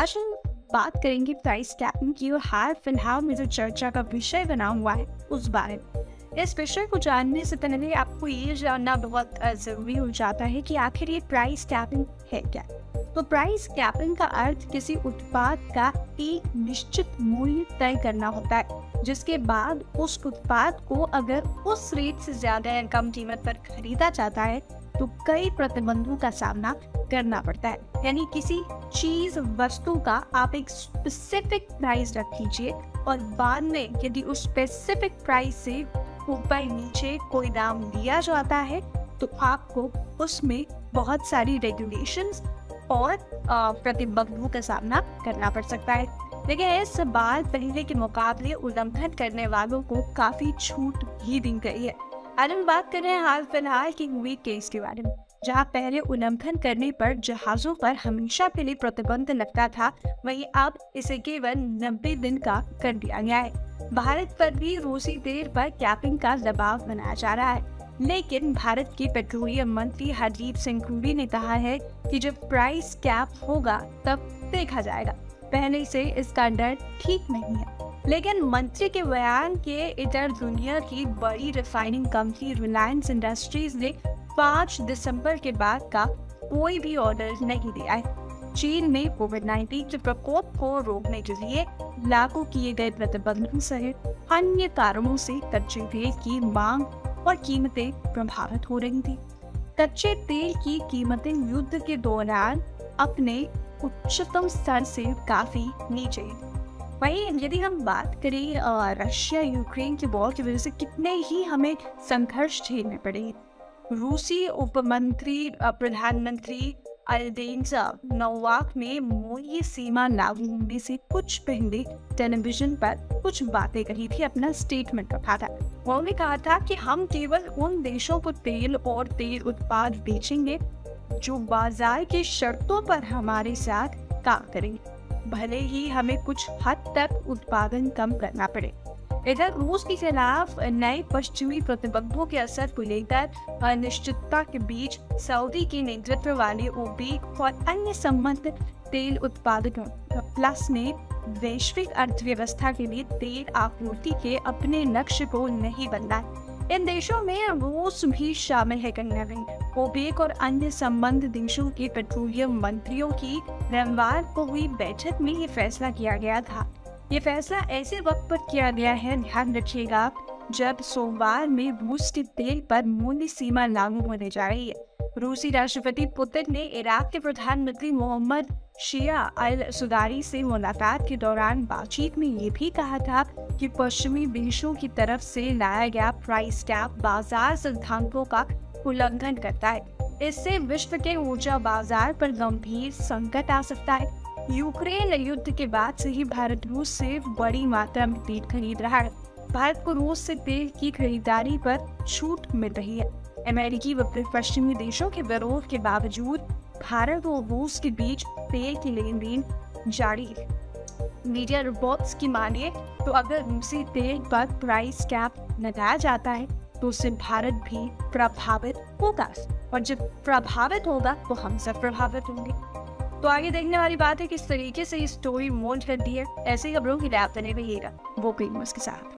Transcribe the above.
आज हम बात करेंगे प्राइस कैपिंग की और हाल फ़िलहाल में जो चर्चा का विषय बना हुआ है, उस बारे में। इस विषय को जानने से पहले आपको ये जानना बहुत ज़रूरी हो जाता है कि आखिर ये प्राइस कैपिंग है क्या? तो प्राइस कैपिंग का अर्थ किसी उत्पाद का एक निश्चित मूल्य तय करना होता है, जिसके बाद उस उत्पाद को अगर उस रेट से ज़्यादा या कम कीमत पर खरीदा जाता है तो कई प्रतिबंधों का सामना करना पड़ता है। यानी किसी चीज़, वस्तु का आप एक स्पेसिफिक प्राइस रख लीजिए और बाद में यदि उस स्पेसिफिक प्राइस से ऊपर नीचे कोई दाम दिया जाता है तो आपको उसमें बहुत सारी रेगुलेशंस और प्रतिबंधों का सामना करना पड़ सकता है। लेकिन इस बार पहले के मुकाबले उल्लंघन करने वालों को काफ़ी छूट भी दी गई है। आज हम बात कर हाल फ़िलहाल की हुई केस के बारे में। जहाँ पहले उल्लंघन करने पर जहाजों पर हमेशा के लिए प्रतिबंध लगता था, वहीं अब इसे केवल नब्बे दिन का कर दिया गया है। भारत पर भी रूसी तेल पर कैपिंग का दबाव बनाया जा रहा है। लेकिन भारत के पेट्रोलियम मंत्री हरदीप सिंह पुरी ने कहा है कि जब प्राइस कैप होगा, तब देखा जाएगा। पहले से इसका डर ठीक नहीं है। लेकिन मंत्री के बयान के इधर दुनिया की बड़ी रिफाइनिंग कंपनी रिलायंस इंडस्ट्रीज़ ने 5 दिसंबर के बाद का कोई भी ऑर्डर नहीं दिया है। चीन में कोविड 19 के प्रकोप को रोकने के लिए लागू किए गए प्रतिबंधों सहित अन्य कारणों से कच्चे तेल की मांग और कीमतें प्रभावित हो रही थी। कच्चे तेल की कीमतें युद्ध के दौरान अपने उच्चतम स्तर से काफ़ी नीचे वहीं यदि हम बात करें रशिया यूक्रेन के वॉर की वजह से कितने ही हमें संघर्ष झेलने पड़े रूसी उप मंत्री प्रधानमंत्री अल्डेंजा नोवाक ने मूल्य सीमा लागू होने से कुछ पहले टेलीविज़न पर कुछ बातें कही थी, अपना स्टेटमेंट रखा था। उन्होंने कहा था कि हम केवल उन देशों को तेल और तेल उत्पाद बेचेंगे जो बाज़ार की शर्तों पर हमारे साथ काम करेंगे। भले ही हमें कुछ हद तक उत्पादन कम करना पड़े। इधर रूस के खिलाफ नए पश्चिमी प्रतिबंधों के असर को लेकर अनिश्चितता के बीच सऊदी के नेतृत्व वाले ओपेक और अन्य संबंधित तेल उत्पादकों प्लस ने वैश्विक अर्थव्यवस्था के लिए तेल आपूर्ति के अपने लक्ष्य को नहीं बदला। इन देशों में रूस भी शामिल है कहीं न ओपेक और अन्य संबंध देशों के पेट्रोलियम मंत्रियों की रविवार को हुई बैठक में ये फैसला किया गया था। ये फैसला ऐसे वक्त पर किया गया है, ध्यान रखिएगा, जब सोमवार में रूस के तेल पर मूल्य सीमा लागू होने जा रही है। रूसी राष्ट्रपति पुतिन ने इराक के प्रधानमंत्री मोहम्मद शिया अल सुदारी से मुलाकात के दौरान बातचीत में ये भी कहा था कि पश्चिमी देशों की तरफ़ से लाया गया प्राइस कैप बाज़ार सिद्धांतों का उल्लंघन करता है। इससे विश्व के ऊर्जा बाज़ार पर गंभीर संकट आ सकता है। यूक्रेन युद्ध के बाद से ही भारत रूस से बड़ी मात्रा में तेल खरीद रहा है। भारत को रूस से तेल की खरीदारी पर छूट मिल रही है। अमेरिकी व पश्चिमी देशों के विरोध के बावजूद भारत और रूस के बीच तेल की लेन देन जारी है। मीडिया रिपोर्ट्स की मानिए तो अगर रूसी तेल पर प्राइस कैप लगाया जाता है तो उससे भारत भी प्रभावित होगा। और जब प्रभावित होगा तो हम सब प्रभावित होंगे। तो आगे देखने वाली बात है किस तरीके से ये स्टोरी मोल्ड करती है। ऐसे ही खबरों की लैब बने रहिएगा। वो क्रीम के साथ।